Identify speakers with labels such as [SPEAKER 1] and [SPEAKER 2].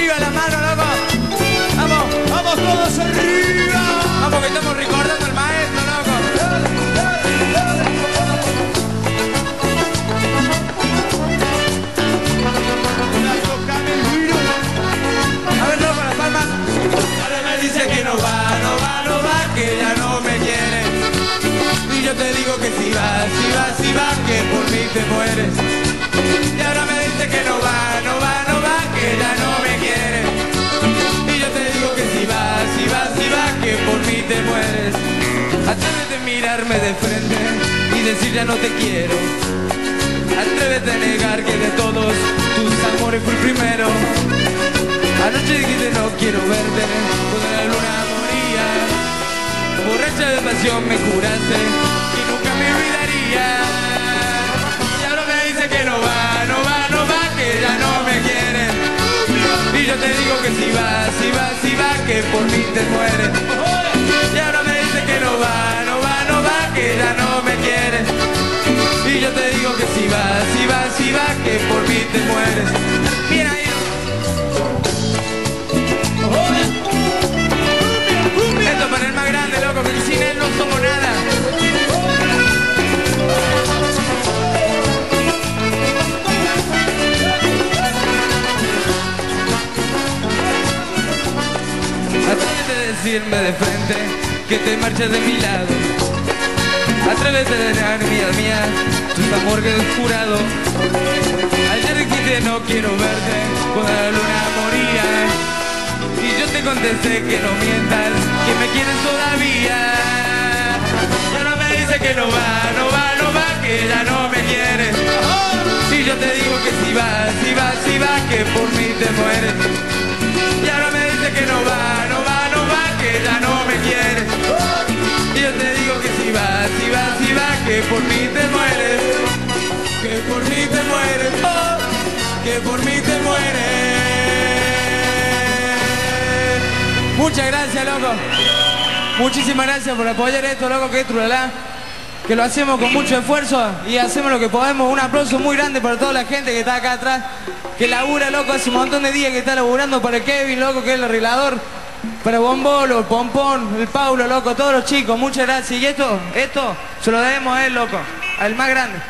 [SPEAKER 1] Arriba la mano, loco. Vamos, vamos todos mueres. Atrévete a mirarme de frente y decir ya no te quiero. Atrévete a negar que de todos tus amores fui primero. Anoche dijiste no quiero verte cuando la luna moría. Borracha de pasión me juraste y nunca me olvidaría. Y ahora me dice que no va, no va, no va, que ya no me quiere. Y yo te digo que si va, si va, si va, que por mí te mueres. Y ahora me dice que no va, no va, no va, que ya no me quiere. Y yo te digo que si va, si va, si va, que por mí te mueres. Decirme de frente que te marchas de mi lado. Atrévete a negar mía mía tus amor que he jurado. Ayer dijiste no quiero verte cuando la luna moría. Y yo te contesté que no mientas, que me quieres todavía. Y ahora me dice que no va, no va, no va, que ya no me quieres. Y yo te digo que si va, si va, si va, que por mí te mueres. Por mí te mueres. Muchas gracias, loco. Muchísimas gracias por apoyar esto, loco, que es Trulala. Que lo hacemos con mucho esfuerzo y hacemos lo que podemos. Un aplauso muy grande para toda la gente que está acá atrás. Que labura, loco, hace un montón de días que está laburando para Kevin, loco, que es el arreglador. Para Bombolo, Pompón, el Paulo, loco, todos los chicos. Muchas gracias. Y esto, esto, se lo debemos a él, loco. Al más grande.